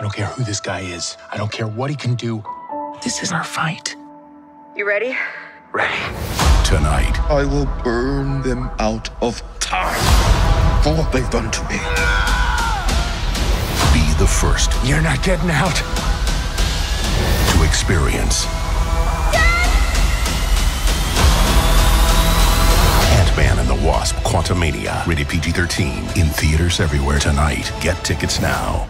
I don't care who this guy is. I don't care what he can do. This is our fight. You ready? Ready. Tonight, I will burn them out of time for what they've done to me. be the first You're not getting out. to experience Ant-Man and the Wasp: Quantumania, rated PG-13, in theaters everywhere tonight. Get tickets now.